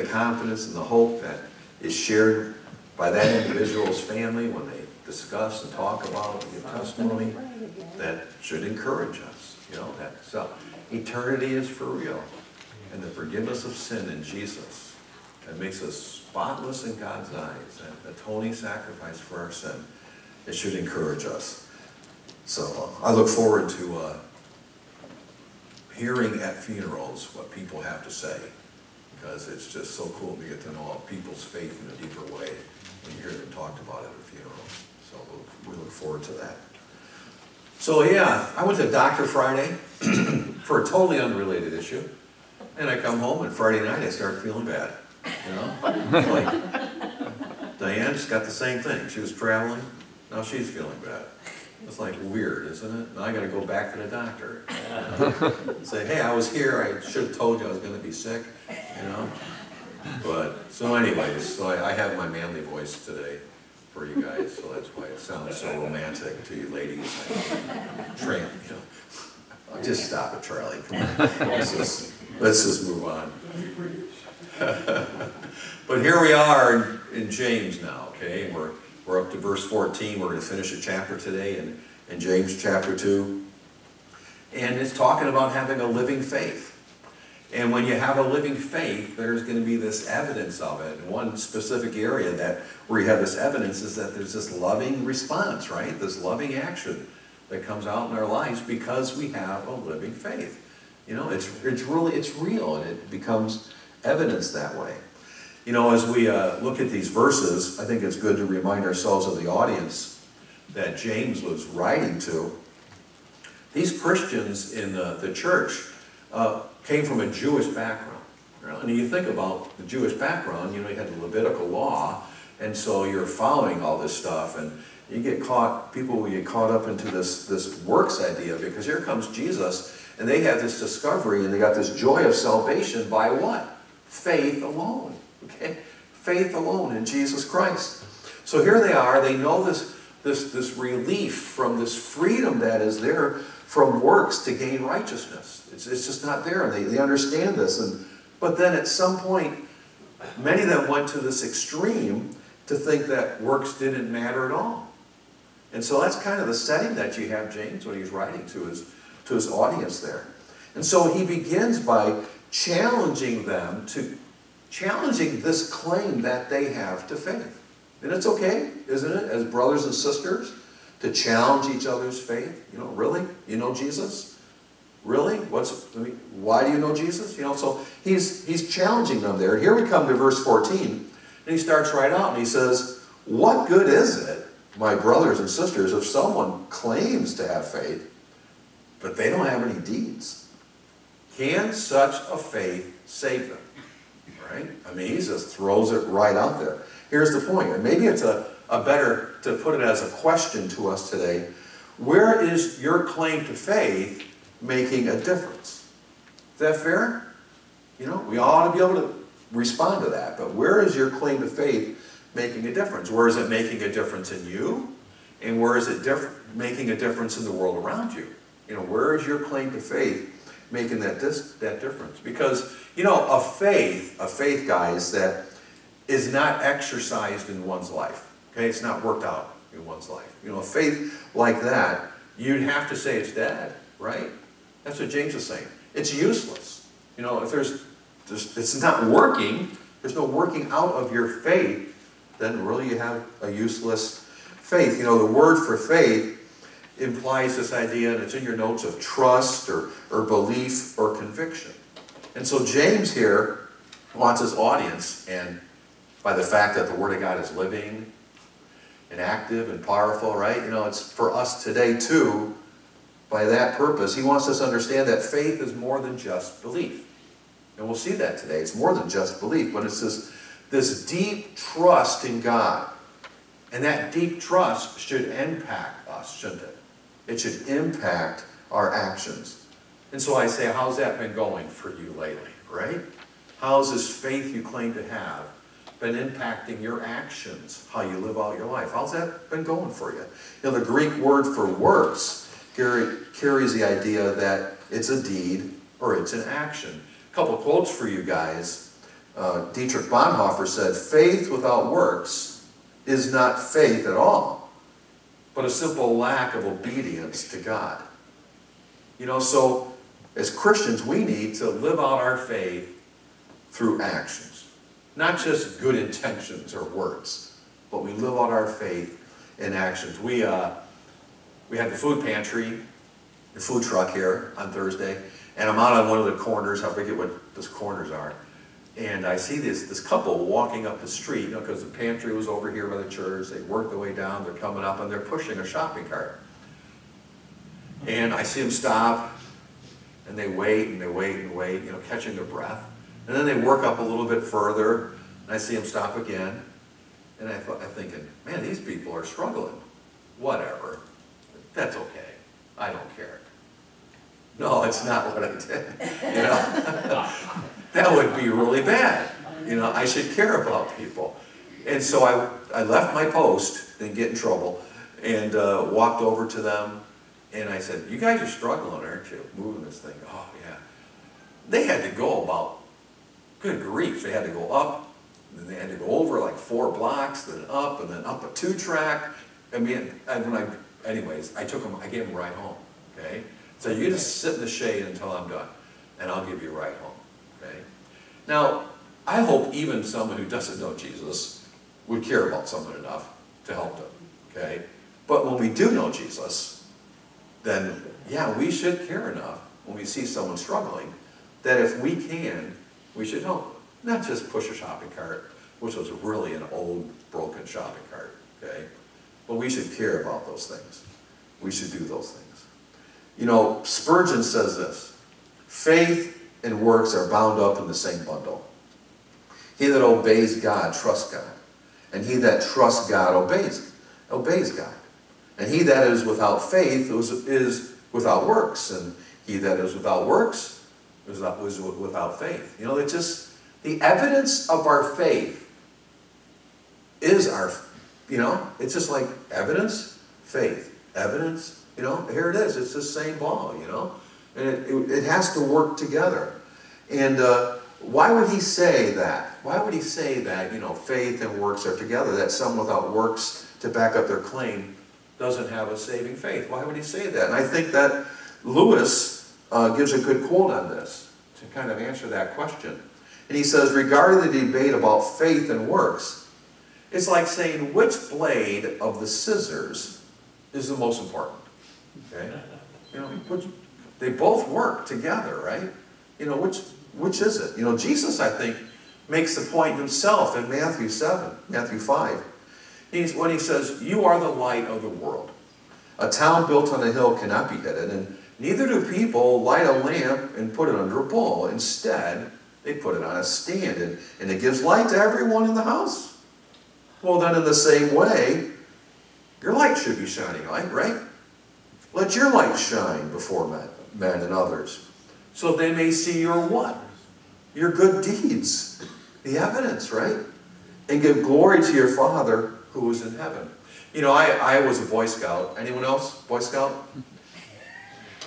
the confidence and the hope that is shared by that individual's family when they discuss and talk about it, give testimony, that should encourage us, you know, that so eternity is for real. And the forgiveness of sin in Jesus that makes us spotless in God's eyes, that atoning sacrifice for our sin, it should encourage us. So I look forward to uh, hearing at funerals what people have to say because it's just so cool to get to know people's faith in a deeper way when you hear them talked about at a funeral. So we look forward to that. So yeah, I went to Doctor Friday for a totally unrelated issue. And I come home and Friday night I start feeling bad. You know? like Diane's got the same thing. She was traveling, now she's feeling bad. It's like weird, isn't it? Now I gotta go back to the doctor. You know? Say, hey, I was here, I should have told you I was gonna be sick, you know? But, so anyways, so I, I have my manly voice today for you guys, so that's why it sounds so romantic to you ladies. Tramp, you know. Just stop it, Charlie. Let's just, let's just move on. but here we are in, in James now, okay? We're, we're up to verse 14. We're going to finish a chapter today in, in James chapter 2. And it's talking about having a living faith. And when you have a living faith, there's going to be this evidence of it. And one specific area that where you have this evidence is that there's this loving response, right? This loving action that comes out in our lives because we have a living faith. You know, it's, it's really, it's real and it becomes evidence that way. You know, as we uh, look at these verses, I think it's good to remind ourselves of the audience that James was writing to. These Christians in the, the church uh, came from a Jewish background. And you think about the Jewish background, you know, you had the Levitical law, and so you're following all this stuff, and you get caught, people will get caught up into this, this works idea, because here comes Jesus, and they have this discovery, and they got this joy of salvation by what? Faith alone, okay? Faith alone in Jesus Christ. So here they are, they know this, this, this relief from this freedom that is there from works to gain righteousness. It's, it's just not there. And they, they understand this. And, but then at some point, many of them went to this extreme to think that works didn't matter at all. And so that's kind of the setting that you have James when he's writing to his, to his audience there. And so he begins by challenging them to, challenging this claim that they have to faith. And it's okay, isn't it, as brothers and sisters? To challenge each other's faith. You know, really? You know Jesus? Really? What's, I mean, why do you know Jesus? You know, so he's, he's challenging them there. Here we come to verse 14, and he starts right out and he says, What good is it, my brothers and sisters, if someone claims to have faith, but they don't have any deeds? Can such a faith save them? Right? I mean, he just throws it right out there. Here's the point, and maybe it's a a better, to put it as a question to us today, where is your claim to faith making a difference? Is that fair? You know, we ought to be able to respond to that, but where is your claim to faith making a difference? Where is it making a difference in you? And where is it making a difference in the world around you? You know, where is your claim to faith making that, that difference? Because, you know, a faith, a faith, guys, that is not exercised in one's life. Okay, it's not worked out in one's life. You know, a faith like that, you'd have to say it's dead, right? That's what James is saying. It's useless. You know, if there's, there's it's not working, there's no working out of your faith, then really you have a useless faith. You know, the word for faith implies this idea, and it's in your notes, of trust or, or belief or conviction. And so James here wants his audience, and by the fact that the Word of God is living and active and powerful, right? You know, it's for us today too, by that purpose. He wants us to understand that faith is more than just belief. And we'll see that today. It's more than just belief, but it's this, this deep trust in God. And that deep trust should impact us, shouldn't it? It should impact our actions. And so I say, how's that been going for you lately, right? How's this faith you claim to have been impacting your actions, how you live out your life? How's that been going for you? You know, the Greek word for works carries the idea that it's a deed or it's an action. A couple quotes for you guys. uh, Dietrich Bonhoeffer said, faith without works is not faith at all, but a simple lack of obedience to God. You know, so as Christians, we need to live out our faith through actions, not just good intentions or words, but we live out our faith in actions. We, uh, we had the food pantry, the food truck here on Thursday, and I'm out on one of the corners, I forget what those corners are, and I see this, this couple walking up the street, you know, because the pantry was over here by the church, they work their way down, they're coming up, and they're pushing a shopping cart. And I see them stop, and they wait, and they wait, and wait, you know, catching their breath. And then they work up a little bit further, and I see them stop again. And I thought, I'm thinking, man, these people are struggling. Whatever. That's okay. I don't care. No, it's not what I did. You know? that would be really bad. You know, I should care about people. And so I, I left my post, didn't get in trouble, and uh, walked over to them, and I said, you guys are struggling, aren't you, moving this thing? Oh, yeah. They had to go about, good grief, they had to go up, and they had to go over like four blocks, then up, and then up a two-track. I mean, and when I, anyways, I took them, I gave them a ride home, okay? So you just sit in the shade until I'm done, and I'll give you a ride home, okay? Now, I hope even someone who doesn't know Jesus would care about someone enough to help them, okay? But when we do know Jesus, then yeah, we should care enough when we see someone struggling that if we can, we should help. Not just push a shopping cart, which was really an old broken shopping cart, okay? But we should care about those things. We should do those things. You know, Spurgeon says this, faith and works are bound up in the same bundle. He that obeys God trusts God, and he that trusts God obeys, obeys God. And he that is without faith is, is without works, and he that is without works without, without faith. You know, it's just, the evidence of our faith is our, you know, it's just like evidence, faith, evidence, you know, here it is. It's the same ball, you know. And it, it, it has to work together. And uh, why would he say that? Why would he say that, you know, faith and works are together, that some without works to back up their claim doesn't have a saving faith? Why would he say that? And I think that Lewis uh, gives a good quote on this to kind of answer that question. And he says, regarding the debate about faith and works, it's like saying which blade of the scissors is the most important. Okay? You know, which, they both work together, right? You know, which, which is it? You know, Jesus, I think, makes the point himself in Matthew 7, Matthew 5. He's, when he says, you are the light of the world. A town built on a hill cannot be hidden, and neither do people light a lamp and put it under a bowl. Instead, they put it on a stand, and, and it gives light to everyone in the house. Well, then in the same way, your light should be shining light, right? Let your light shine before men, men and others, so they may see your what? Your good deeds, the evidence, right? And give glory to your Father who is in heaven. You know, I, I was a Boy Scout. Anyone else? Boy Scout?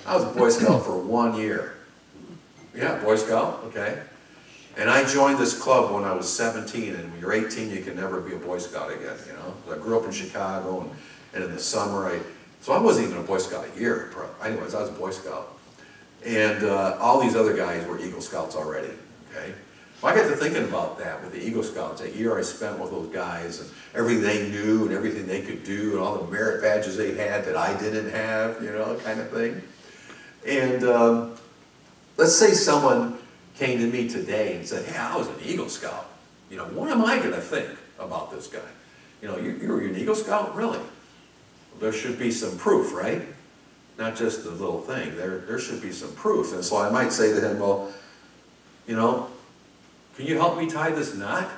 I was a Boy Scout for one year. Yeah, Boy Scout, okay. And I joined this club when I was 17, and when you're 18, you can never be a Boy Scout again, you know. I grew up in Chicago, and, and in the summer, I so I wasn't even a Boy Scout a year. Anyways, I was a Boy Scout. And uh, all these other guys were Eagle Scouts already, okay? Well, I got to thinking about that with the Eagle Scouts, that year I spent with those guys and everything they knew and everything they could do and all the merit badges they had that I didn't have, you know, kind of thing. And um, let's say someone came to me today and said, hey, I was an Eagle Scout. You know, what am I going to think about this guy? You know, you, you were an Eagle Scout? Really? there should be some proof, right? Not just the little thing. There, there should be some proof. And so I might say to him, well, you know, can you help me tie this knot?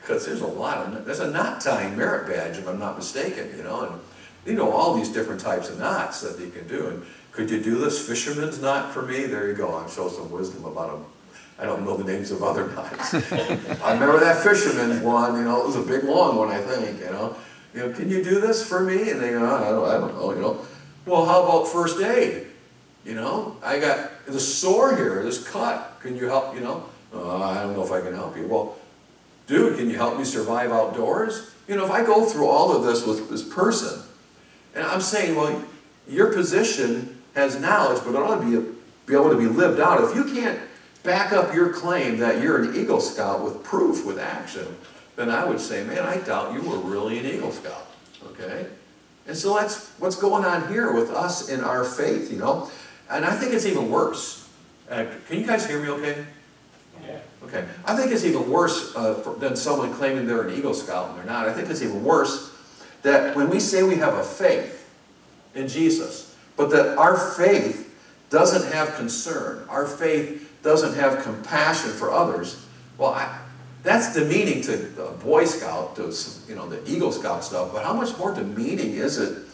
Because there's a lot of, there's a knot tying merit badge if I'm not mistaken, you know, and you know all these different types of knots that you can do. And could you do this fisherman's knot for me? There you go. I'm showing some wisdom about them. I don't know the names of other knots. I remember that fisherman's one, you know, it was a big long one, I think, you know. You know, can you do this for me? And they go, I don't, I don't know, you know. Well, how about first aid? You know, I got the sore here, this cut. Can you help, you know? Uh, I don't know if I can help you. Well, dude, can you help me survive outdoors? You know, if I go through all of this with this person, and I'm saying, well, your position has knowledge, but it ought to be, be able to be lived out. If you can't back up your claim that you're an Eagle Scout with proof, with action, then I would say, man, I doubt you were really an Eagle Scout, okay? And so that's what's going on here with us in our faith, you know? And I think it's even worse. Uh, can you guys hear me okay? Yeah. Okay. I think it's even worse uh, for, than someone claiming they're an Eagle Scout and they're not. I think it's even worse that when we say we have a faith in Jesus, but that our faith doesn't have concern, our faith doesn't have compassion for others, well, I, that's demeaning to the Boy Scout, to you know the Eagle Scout stuff. But how much more demeaning is it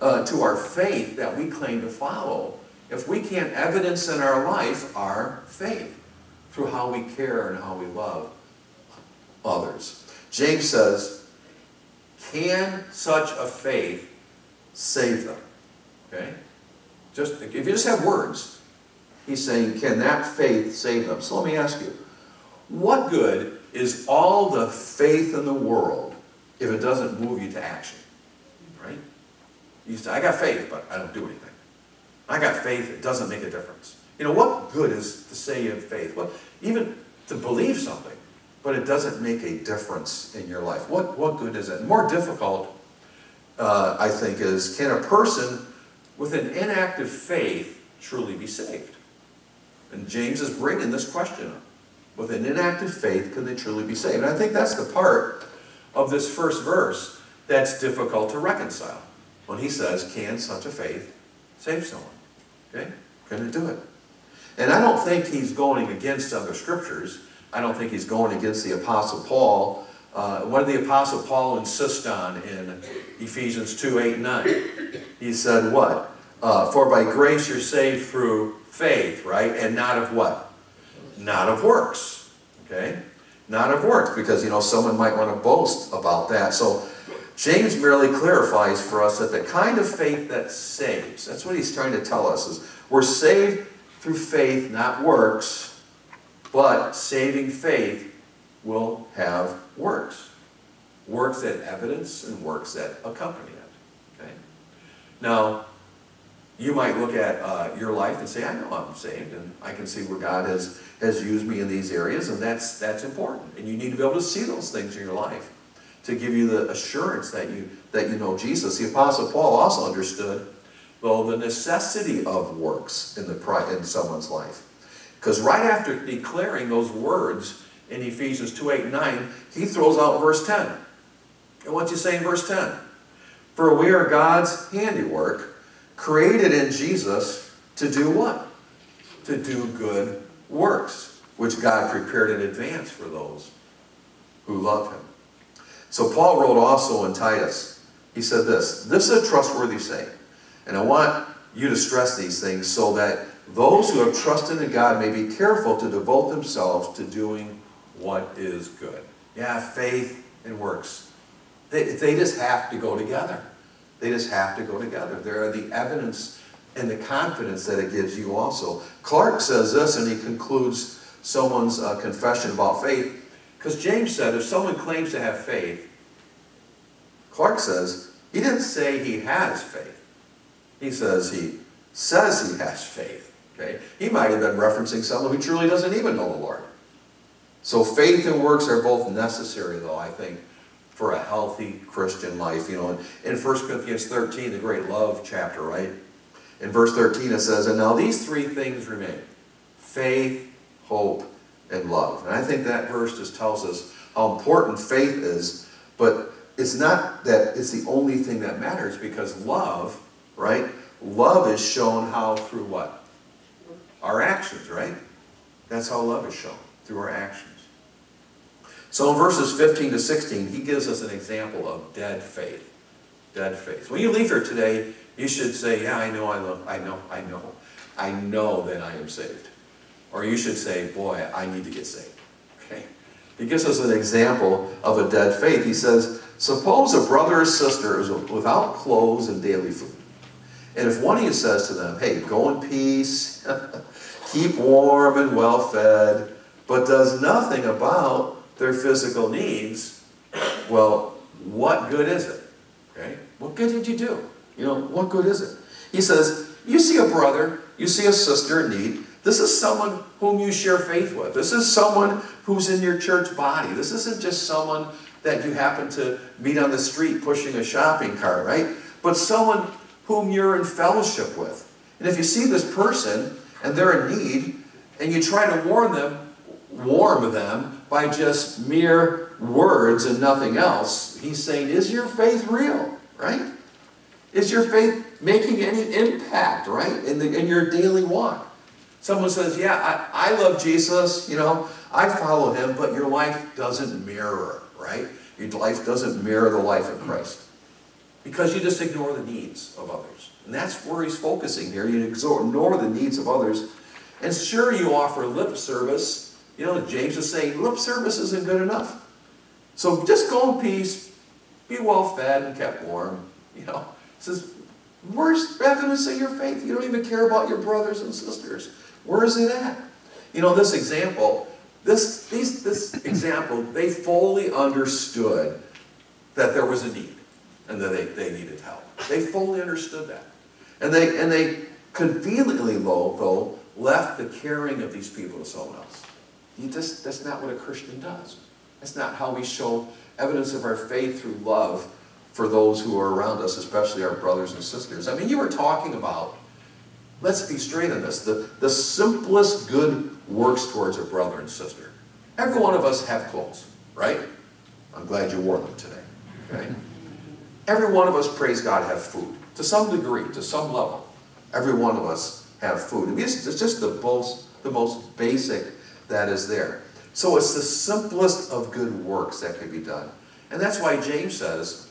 uh, to our faith that we claim to follow if we can't evidence in our life our faith through how we care and how we love others? James says, "Can such a faith save them?" Okay, just if you just have words, he's saying, "Can that faith save them?" So let me ask you, what good is all the faith in the world if it doesn't move you to action. Right? You say, I got faith, but I don't do anything. I got faith, it doesn't make a difference. You know, what good is to say you have faith? Well, even to believe something, but it doesn't make a difference in your life. What, what good is it? More difficult, uh, I think, is can a person with an inactive faith truly be saved? And James is bringing this question up. With an inactive faith, can they truly be saved? And I think that's the part of this first verse that's difficult to reconcile. When he says, can such a faith save someone? Okay? Can it do it? And I don't think he's going against other scriptures. I don't think he's going against the Apostle Paul. Uh, what did the Apostle Paul insist on in Ephesians 2, 8, 9? He said what? Uh, For by grace you're saved through faith, right? And not of what? not of works. Okay? Not of works, because you know someone might want to boast about that. So James merely clarifies for us that the kind of faith that saves, that's what he's trying to tell us, is we're saved through faith, not works, but saving faith will have works. Works that evidence and works that accompany it. Okay? Now, you might look at uh, your life and say, I know I'm saved, and I can see where God has, has used me in these areas, and that's, that's important. And you need to be able to see those things in your life to give you the assurance that you, that you know Jesus. The Apostle Paul also understood, though, the necessity of works in, the, in someone's life. Because right after declaring those words in Ephesians 2, 8, and 9, he throws out verse 10. And what's he say in verse 10? For we are God's handiwork, created in Jesus to do what? To do good works, which God prepared in advance for those who love him. So Paul wrote also in Titus, he said this, this is a trustworthy saying, and I want you to stress these things so that those who have trusted in God may be careful to devote themselves to doing what is good. Yeah, faith and works. They, they just have to go together. They just have to go together. There are the evidence and the confidence that it gives you also. Clark says this, and he concludes someone's uh, confession about faith, because James said if someone claims to have faith, Clark says, he didn't say he has faith. He says he says he has faith. Okay? He might have been referencing someone who truly doesn't even know the Lord. So faith and works are both necessary, though, I think, for a healthy Christian life. You know, in, in 1 Corinthians 13, the great love chapter, right? In verse 13 it says, And now these three things remain. Faith, hope, and love. And I think that verse just tells us how important faith is, but it's not that it's the only thing that matters because love, right? Love is shown how through what? Our actions, right? That's how love is shown, through our actions. So in verses 15 to 16, he gives us an example of dead faith. Dead faith. When you leave here today, you should say, yeah, I know I love, I know, I know. I know that I am saved. Or you should say, boy, I need to get saved. Okay? He gives us an example of a dead faith. He says, suppose a brother or sister is without clothes and daily food. And if one of you says to them, hey, go in peace, keep warm and well fed, but does nothing about their physical needs, well, what good is it? Okay? What good did you do? You know, what good is it? He says, you see a brother, you see a sister in need. This is someone whom you share faith with. This is someone who's in your church body. This isn't just someone that you happen to meet on the street pushing a shopping cart, right? But someone whom you're in fellowship with. And if you see this person and they're in need, and you try to warn them, warm them by just mere words and nothing else, he's saying, is your faith real, right? Is your faith making any impact, right, in, the, in your daily walk? Someone says, yeah, I, I love Jesus, you know, I follow him, but your life doesn't mirror, right? Your life doesn't mirror the life of Christ. Because you just ignore the needs of others. And that's where he's focusing here. You ignore the needs of others. And sure, you offer lip service. You know, James is saying lip service isn't good enough. So just go in peace, be well fed and kept warm. You know, says, where's evidence of your faith? You don't even care about your brothers and sisters. Where is it at? You know, this example, this, these, this example, they fully understood that there was a need and that they, they needed help. They fully understood that. And they, and they conveniently, though, left the caring of these people to someone else. Just, that's not what a Christian does. That's not how we show evidence of our faith through love for those who are around us, especially our brothers and sisters. I mean, you were talking about, let's be straight on this, the, the simplest good works towards a brother and sister. Every one of us have clothes, right? I'm glad you wore them today? Every one of us, praise God, have food. To some degree, to some level. Every one of us have food. It's just the most, the most basic that is there. So it's the simplest of good works that can be done. And that's why James says,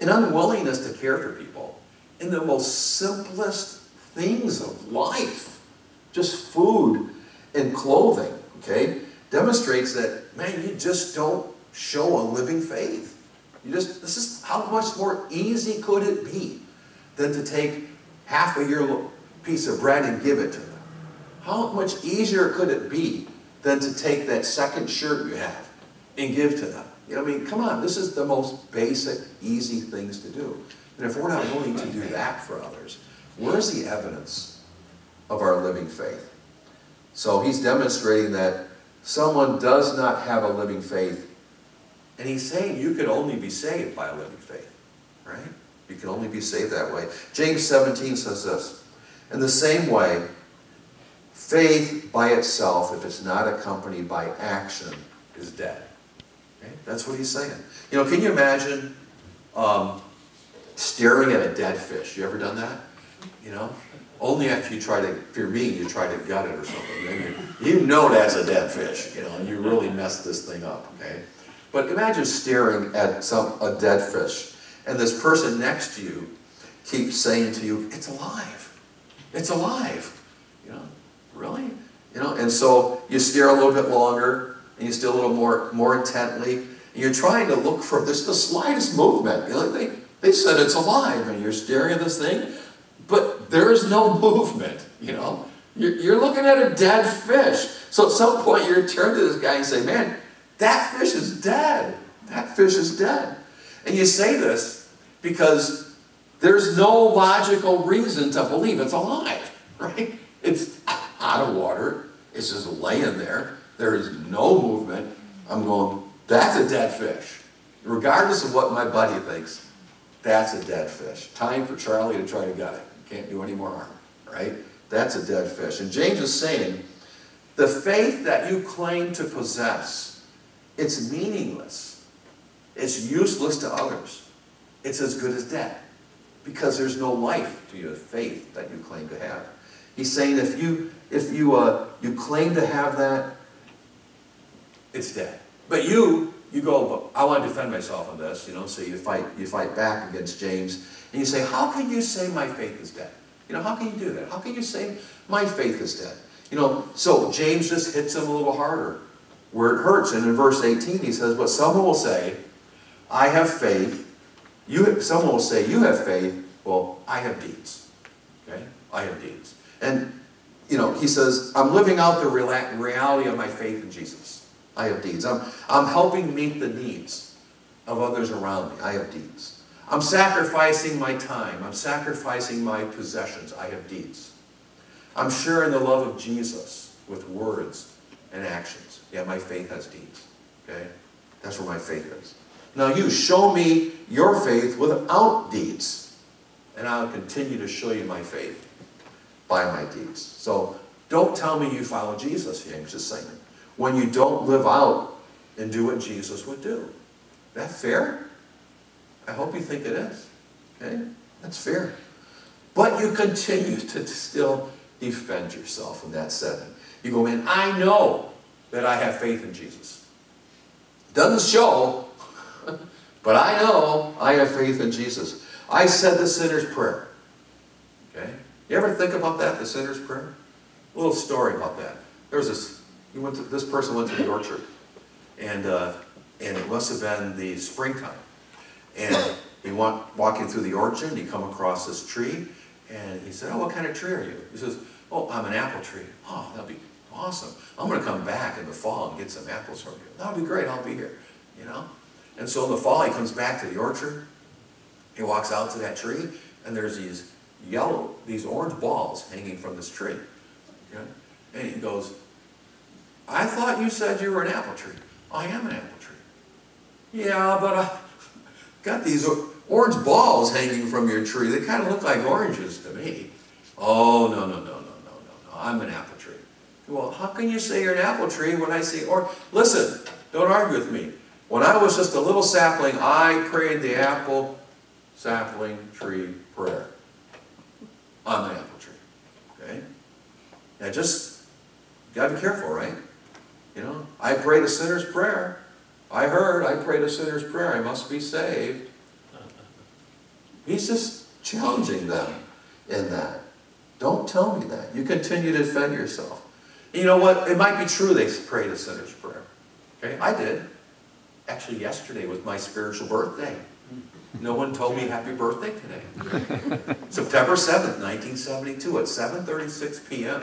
an unwillingness to care for people in the most simplest things of life, just food and clothing, okay, demonstrates that, man, you just don't show a living faith. You just, this is how much more easy could it be than to take half of your piece of bread and give it to them? How much easier could it be than to take that second shirt you have and give to them? You know, I mean, come on, this is the most basic, easy things to do. And if we're not willing to do that for others, where's the evidence of our living faith? So he's demonstrating that someone does not have a living faith and he's saying you can only be saved by a living faith, right? You can only be saved that way. James 17 says this, in the same way, faith by itself, if it's not accompanied by action, is dead. Okay? That's what he's saying. You know, can you imagine um, staring at a dead fish? You ever done that? You know? Only after you try to, if you're me, you try to gut it or something. You, you know that's a dead fish, you know, and you really messed this thing up, okay? But imagine staring at some a dead fish, and this person next to you keeps saying to you, "It's alive, it's alive." Really? You know, and so you stare a little bit longer, and you stare a little more more intently, and you're trying to look for this the slightest movement. You know, they they said it's alive, and you're staring at this thing, but there is no movement. You know, you're, you're looking at a dead fish. So at some point, you turn to this guy and say, "Man." That fish is dead. That fish is dead. And you say this because there's no logical reason to believe it's alive, right? It's out of water. It's just laying there. There is no movement. I'm going, that's a dead fish. Regardless of what my buddy thinks, that's a dead fish. Time for Charlie to try to get it. Can't do any more harm, right? That's a dead fish. And James is saying, the faith that you claim to possess it's meaningless. It's useless to others. It's as good as dead because there's no life to your faith that you claim to have. He's saying if you if you uh, you claim to have that, it's dead. But you you go, I want to defend myself on this, you know, so you fight you fight back against James and you say, how can you say my faith is dead? You know, how can you do that? How can you say my faith is dead? You know, so James just hits him a little harder where it hurts. And in verse 18 he says, but someone will say, I have faith. You, someone will say, you have faith. Well, I have deeds. Okay? I have deeds. And you know, he says, I'm living out the reality of my faith in Jesus. I have deeds. I'm, I'm helping meet the needs of others around me. I have deeds. I'm sacrificing my time. I'm sacrificing my possessions. I have deeds. I'm sharing the love of Jesus with words and actions. Yeah, my faith has deeds. Okay? That's where my faith is. Now you, show me your faith without deeds. And I'll continue to show you my faith by my deeds. So don't tell me you follow Jesus, James is saying. When you don't live out and do what Jesus would do. That fair? I hope you think it is. Okay? That's fair. But you continue to still defend yourself in that setting. You go, man, I know that I have faith in Jesus. Doesn't show, but I know I have faith in Jesus. I said the sinner's prayer. You ever think about that, the sinner's prayer? A little story about that. There was this, he went to, this person went to the orchard, and, uh, and it must have been the springtime. And he went walking through the orchard, and he come across this tree, and he said, oh, what kind of tree are you? He says, oh, I'm an apple tree. Oh, that'll be awesome. I'm going to come back in the fall and get some apples from you. That'll be great, I'll be here, you know? And so in the fall, he comes back to the orchard, he walks out to that tree, and there's these yellow, these orange balls hanging from this tree. Okay? And he goes, I thought you said you were an apple tree. I am an apple tree. Yeah, but I got these orange balls hanging from your tree. They kind of look like oranges to me. Oh, no, no, no, no, no, no, no. I'm an apple tree. Well, how can you say you're an apple tree when I see orange? Listen, don't argue with me. When I was just a little sapling, I prayed the apple sapling tree prayer on the apple tree. Okay? Now just, gotta be careful, right? You know, I prayed a sinner's prayer. I heard I prayed a sinner's prayer. I must be saved. He's just challenging them in that. Don't tell me that. You continue to defend yourself. You know what? It might be true they prayed a sinner's prayer. Okay? I did. Actually, yesterday was my spiritual birthday. No one told me happy birthday today. September 7th, 1972 at 7.36 p.m.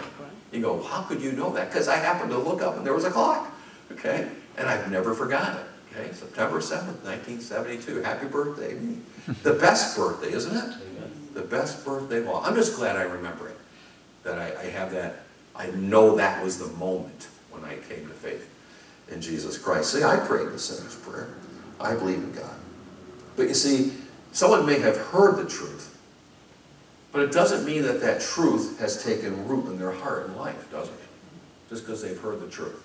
You go, how could you know that? Because I happened to look up and there was a clock. Okay? And I've never forgotten it. Okay? September 7th, 1972. Happy birthday me. The best birthday, isn't it? The best birthday of all. I'm just glad I remember it. That I, I have that. I know that was the moment when I came to faith in Jesus Christ. See, I prayed the sinner's prayer. I believe in God. But you see, someone may have heard the truth, but it doesn't mean that that truth has taken root in their heart and life, does it? Just because they've heard the truth.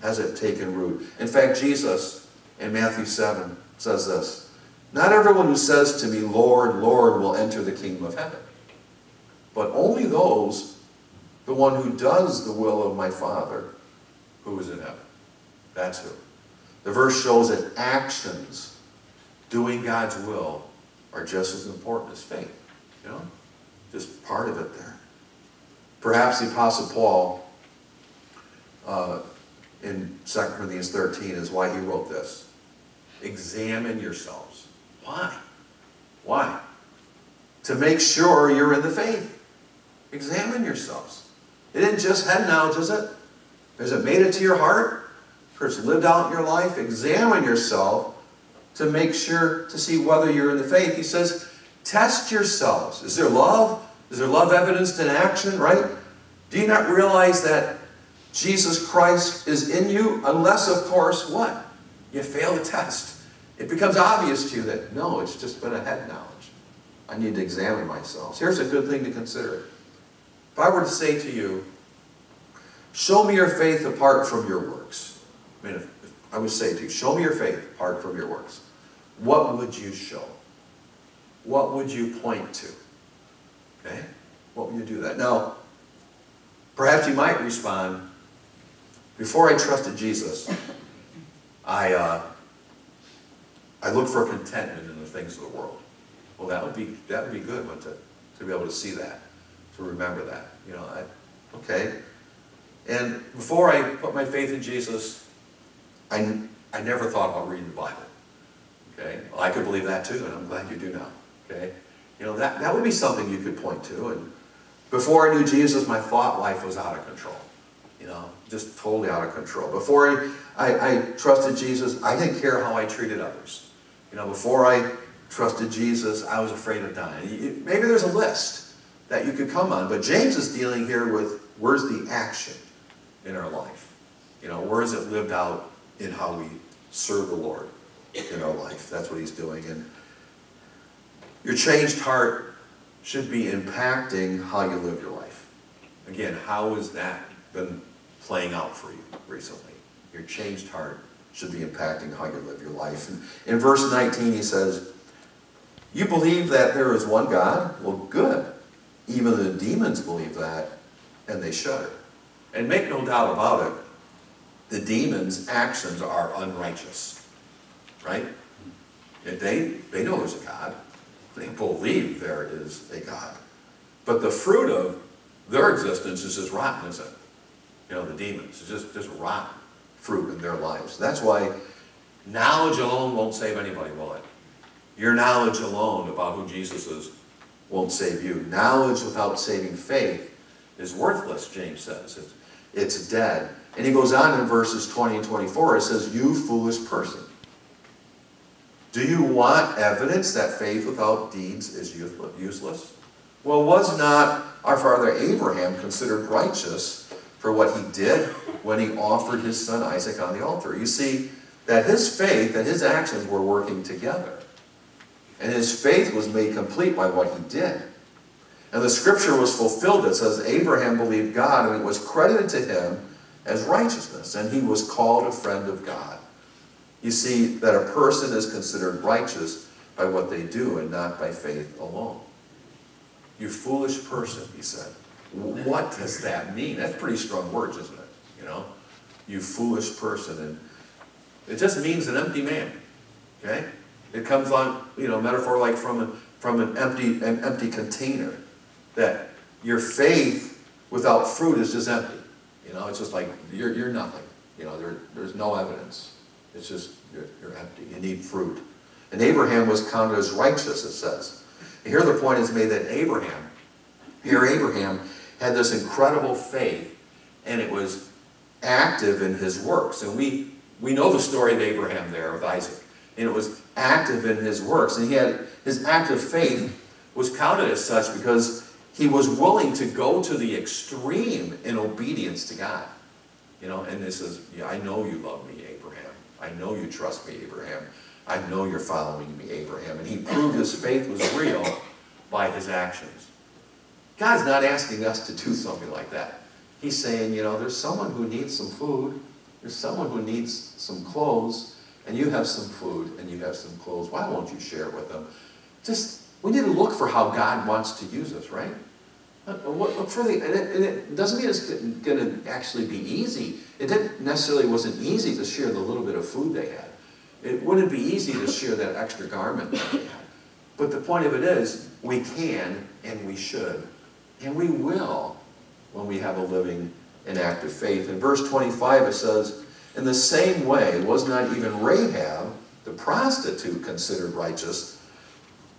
Has it taken root? In fact, Jesus in Matthew 7 says this, Not everyone who says to me, Lord, Lord, will enter the kingdom of heaven, but only those, the one who does the will of my Father who is in heaven. That's who. The verse shows that actions doing God's will are just as important as faith. You know? Just part of it there. Perhaps the Apostle Paul uh, in 2 Corinthians 13 is why he wrote this. Examine yourselves. Why? Why? To make sure you're in the faith. Examine yourselves. It didn't just head knowledge, is it? Has it made it to your heart? It lived out in your life? Examine yourself to make sure to see whether you're in the faith. He says, test yourselves. Is there love? Is there love evidenced in action, right? Do you not realize that Jesus Christ is in you? Unless, of course, what? You fail the test. It becomes obvious to you that, no, it's just been a head knowledge. I need to examine myself. Here's a good thing to consider. If I were to say to you, show me your faith apart from your works. I mean, I would say to you, show me your faith apart from your works. What would you show? What would you point to? Okay? What would you do that? Now, perhaps you might respond, before I trusted Jesus, I, uh, I looked for contentment in the things of the world. Well, that would be, that would be good, but to, to be able to see that, to remember that. You know, I, okay. And before I put my faith in Jesus, I, I never thought about reading the Bible. Okay? Well, I could believe that too, and I'm glad you do now. Okay? You know, that, that would be something you could point to. And Before I knew Jesus, my thought life was out of control. You know, just totally out of control. Before I, I, I trusted Jesus, I didn't care how I treated others. You know, before I trusted Jesus, I was afraid of dying. Maybe there's a list that you could come on, but James is dealing here with where's the action in our life? You know, where is it lived out in how we serve the Lord in our life? That's what he's doing. And your changed heart should be impacting how you live your life. Again, how has that been playing out for you recently? Your changed heart should be impacting how you live your life. And in verse 19, he says, You believe that there is one God? Well, good. Even the demons believe that, and they shudder. And make no doubt about it, the demons' actions are unrighteous. Right? They, they know there's a God. They believe there is a God. But the fruit of their existence is just rotten, isn't it? You know, the demons. It's just, just rotten fruit in their lives. That's why knowledge alone won't save anybody, will it? Your knowledge alone about who Jesus is won't save you. Knowledge without saving faith is worthless, James says. It's, it's dead. And he goes on in verses 20 and 24, it says, You foolish person. Do you want evidence that faith without deeds is useless? Well, was not our father Abraham considered righteous for what he did when he offered his son Isaac on the altar? You see, that his faith and his actions were working together. And his faith was made complete by what he did. And the scripture was fulfilled. It says, Abraham believed God, and it was credited to him as righteousness, and he was called a friend of God. You see that a person is considered righteous by what they do and not by faith alone. You foolish person, he said. What does that mean? That's pretty strong words, isn't it? You know? You foolish person. And it just means an empty man. Okay? It comes on, you know, metaphor like from, a, from an empty an empty container. That your faith without fruit is just empty. You know, it's just like you're, you're nothing. You know, there, there's no evidence. It's just, you're, you're empty. You need fruit. And Abraham was counted as righteous, it says. And here the point is made that Abraham, here Abraham had this incredible faith, and it was active in his works. And we, we know the story of Abraham there with Isaac. And it was active in his works. And he had his active faith was counted as such because he was willing to go to the extreme in obedience to God. You know, and this is, I know you love me, Abraham. I know you trust me, Abraham. I know you're following me, Abraham. And he proved his faith was real by his actions. God's not asking us to do something like that. He's saying, you know, there's someone who needs some food. There's someone who needs some clothes. And you have some food and you have some clothes. Why won't you share with them? Just, we need to look for how God wants to use us, right? For the, and it, and it doesn't mean it's going to actually be easy. It didn't necessarily wasn't easy to share the little bit of food they had. It wouldn't be easy to share that extra garment that they had. But the point of it is, we can and we should. And we will when we have a living and active faith. In verse 25 it says, In the same way was not even Rahab, the prostitute, considered righteous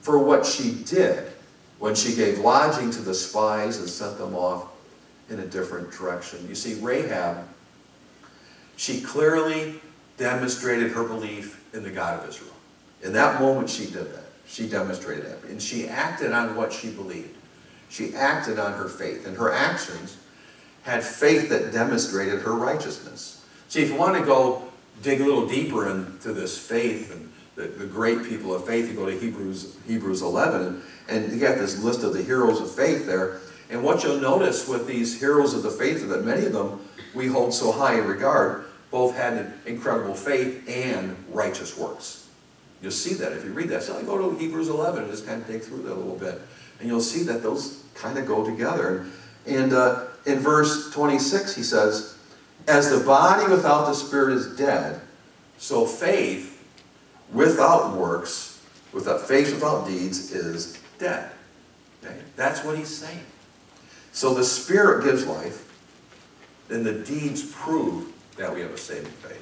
for what she did when she gave lodging to the spies and sent them off in a different direction. You see, Rahab, she clearly demonstrated her belief in the God of Israel. In that moment, she did that. She demonstrated that. And she acted on what she believed. She acted on her faith. And her actions had faith that demonstrated her righteousness. See, if you want to go dig a little deeper into this faith and the, the great people of faith, you go to Hebrews, Hebrews 11, and you got this list of the heroes of faith there. And what you'll notice with these heroes of the faith that many of them we hold so high in regard, both had incredible faith and righteous works. You'll see that if you read that. So I go to Hebrews 11 and just kind of dig through that a little bit. And you'll see that those kind of go together. And uh, in verse 26, he says, As the body without the spirit is dead, so faith without works, without faith without deeds, is dead. Okay? That's what he's saying. So the Spirit gives life, then the deeds prove that we have a saving faith.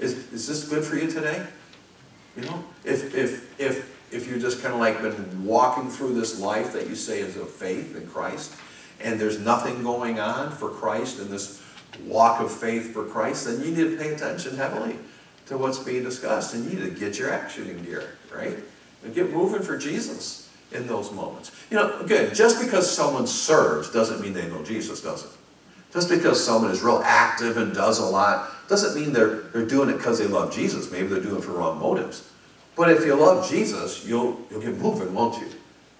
Is, is this good for you today? You know, if, if, if, if you're just kind of like been walking through this life that you say is of faith in Christ, and there's nothing going on for Christ in this walk of faith for Christ, then you need to pay attention heavily to what's being discussed, and you need to get your action in gear, right? And get moving for Jesus in those moments. You know, again, just because someone serves doesn't mean they know Jesus, does it? Just because someone is real active and does a lot doesn't mean they're, they're doing it because they love Jesus. Maybe they're doing it for wrong motives. But if you love Jesus, you'll, you'll get moving, won't you?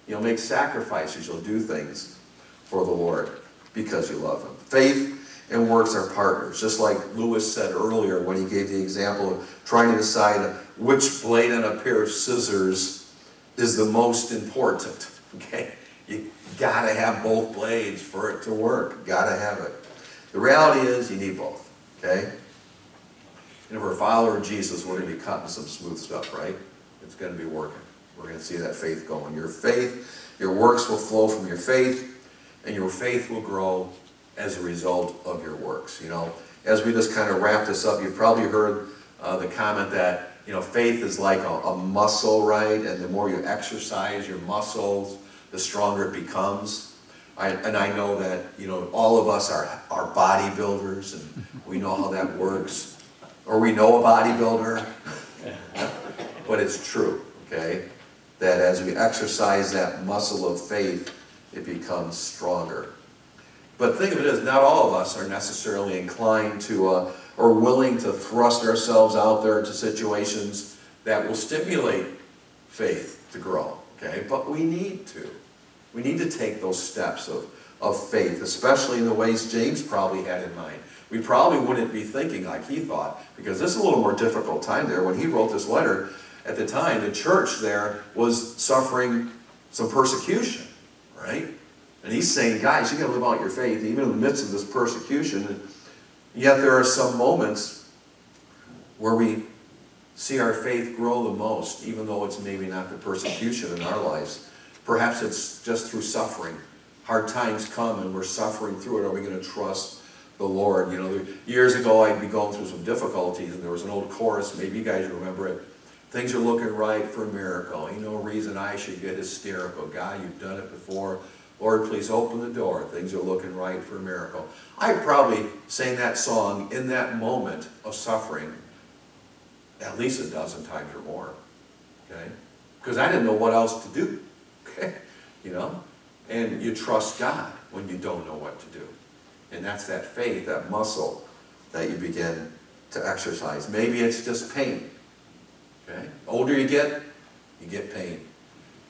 You'll make sacrifices. You'll do things for the Lord because you love Him. Faith and works are partners. Just like Lewis said earlier when he gave the example of trying to decide which blade on a pair of scissors is the most important. Okay? You gotta have both blades for it to work. Gotta have it. The reality is you need both. Okay? And if we're a follower of Jesus, we're to be cutting some smooth stuff, right? It's going to be working. We're to see that faith going. Your faith, your works will flow from your faith, and your faith will grow as a result of your works. You know, as we just kind of wrap this up, you've probably heard uh, the comment that you know faith is like a, a muscle, right? And the more you exercise your muscles, the stronger it becomes. I, and I know that you know all of us are are bodybuilders, and we know how that works, or we know a bodybuilder. but it's true, okay? That as we exercise that muscle of faith, it becomes stronger. But the thing of it is, not all of us are necessarily inclined to uh, or willing to thrust ourselves out there into situations that will stimulate faith to grow. Okay, but we need to. We need to take those steps of, of faith, especially in the ways James probably had in mind. We probably wouldn't be thinking like he thought, because this is a little more difficult time there. When he wrote this letter, at the time, the church there was suffering some persecution, right? And he's saying, guys, you got to live out your faith even in the midst of this persecution. And yet there are some moments where we see our faith grow the most, even though it's maybe not the persecution in our lives. Perhaps it's just through suffering. Hard times come and we're suffering through it. Are we going to trust the Lord? You know, years ago I'd be going through some difficulties and there was an old chorus, maybe you guys remember it. Things are looking right for a miracle. Ain't no reason I should get hysterical. God, you've done it before. Lord, please open the door. Things are looking right for a miracle. I probably sang that song in that moment of suffering at least a dozen times or more. Okay? Because I didn't know what else to do. Okay? You know? And you trust God when you don't know what to do. And that's that faith, that muscle that you begin to exercise. Maybe it's just pain. Okay? Older you get, you get pain.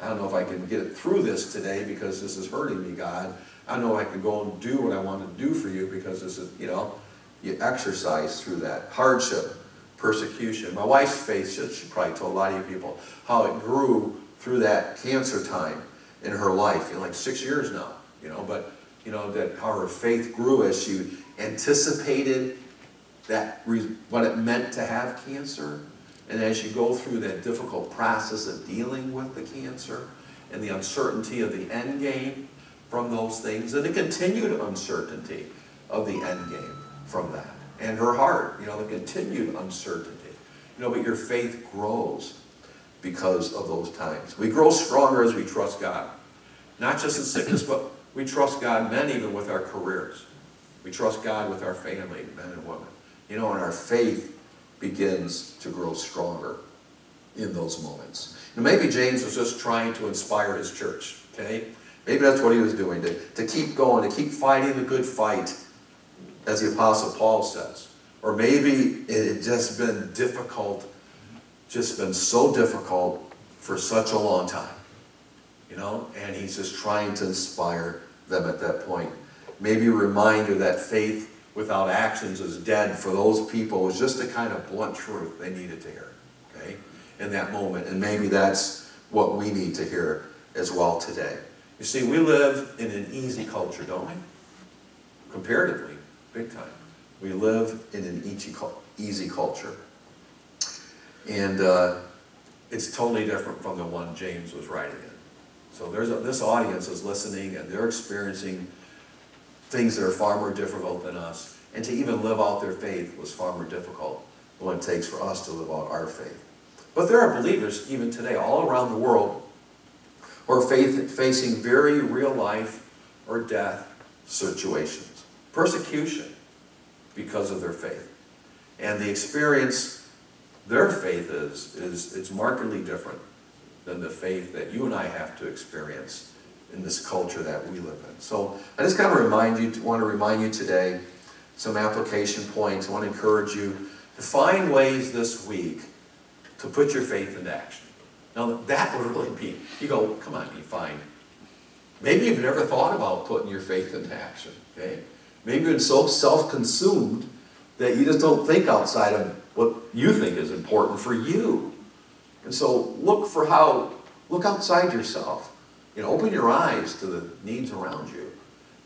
I don't know if I can get it through this today because this is hurting me, God. I know I can go and do what I want to do for you because this is, you know, you exercise through that. Hardship, persecution. My wife's faith, she, probably told a lot of you people how it grew through that cancer time in her life, in like six years now, you know, but, you know, that how her faith grew as she anticipated that what it meant to have cancer and as you go through that difficult process of dealing with the cancer and the uncertainty of the end game from those things and the continued uncertainty of the end game from that. And her heart, you know, the continued uncertainty. You know, but your faith grows because of those times. We grow stronger as we trust God. Not just in sickness, but we trust God, men, even with our careers. We trust God with our family, men and women. You know, and our faith begins to grow stronger in those moments. Maybe James was just trying to inspire his church, okay? Maybe that's what he was doing, to, to keep going, to keep fighting the good fight, as the Apostle Paul says. Or maybe it had just been difficult, just been so difficult for such a long time, you know? And he's just trying to inspire them at that point. Maybe a reminder that faith without actions is dead for those people was just a kind of blunt truth they needed to hear, okay, in that moment. And maybe that's what we need to hear as well today. You see, we live in an easy culture, don't we? Comparatively, big time. We live in an easy, easy culture. And uh, it's totally different from the one James was writing in. So there's a, this audience is listening and they're experiencing things that are far more difficult than us. And to even live out their faith was far more difficult than what it takes for us to live out our faith. But there are believers, even today, all around the world, who are faith, facing very real life or death situations, persecution because of their faith. And the experience their faith is, is it's markedly different than the faith that you and I have to experience in this culture that we live in. So I just kind of remind you, want to remind you today, some application points. I want to encourage you to find ways this week to put your faith into action. Now that would really be, you go, come on, you find. Maybe you've never thought about putting your faith into action, okay? Maybe been so self-consumed that you just don't think outside of what you think is important for you. And so look for how, look outside yourself. You know, open your eyes to the needs around you.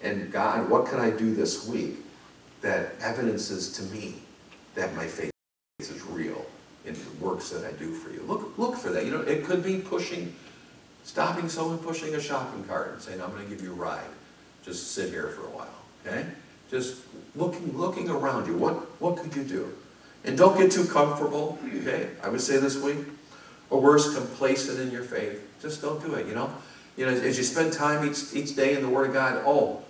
And God, what can I do this week that evidences to me that my faith is real in the works that I do for you? Look, look for that. You know, it could be pushing, stopping someone pushing a shopping cart and saying, I'm going to give you a ride. Just sit here for a while, okay? Just looking, looking around you. What, what could you do? And don't get too comfortable, okay? I would say this week. Or worse, complacent in your faith. Just don't do it, you know? You know, as you spend time each, each day in the Word of God, oh,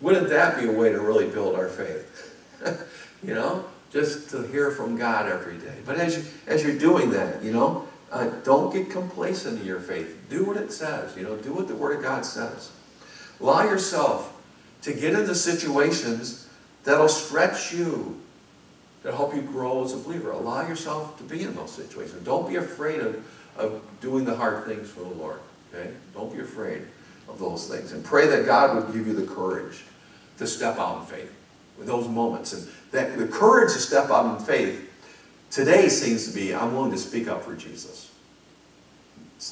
wouldn't that be a way to really build our faith? you know? Just to hear from God every day. But as, you, as you're doing that, you know, uh, don't get complacent in your faith. Do what it says, you know, do what the Word of God says. Allow yourself to get into situations that'll stretch you, to help you grow as a believer. Allow yourself to be in those situations. Don't be afraid of, of doing the hard things for the Lord. Okay? Don't be afraid of those things. And pray that God would give you the courage to step out in faith with those moments. And that the courage to step out in faith today seems to be, I'm willing to speak up for Jesus.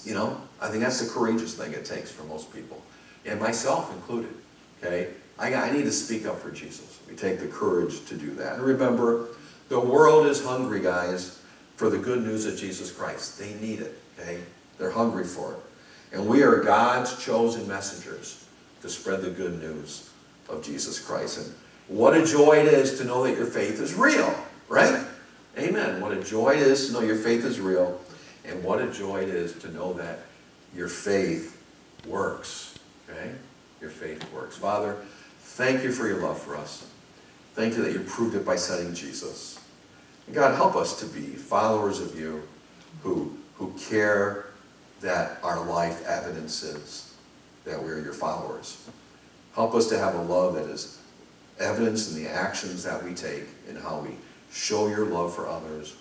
You know, I think that's the courageous thing it takes for most people. And myself included. Okay? I, I need to speak up for Jesus. We take the courage to do that. And remember, the world is hungry, guys, for the good news of Jesus Christ. They need it. Okay? They're hungry for it. And we are God's chosen messengers to spread the good news of Jesus Christ. And what a joy it is to know that your faith is real, right? Amen. What a joy it is to know your faith is real. And what a joy it is to know that your faith works. Okay? Your faith works. Father, thank you for your love for us. Thank you that you proved it by sending Jesus. And God, help us to be followers of you who, who care that our life evidences that we're your followers. Help us to have a love that is evidence in the actions that we take and how we show your love for others.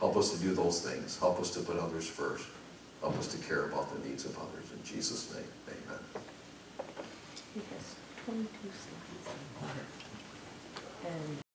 Help us to do those things. Help us to put others first. Help us to care about the needs of others. In Jesus' name, amen. Yes, 22 slides. And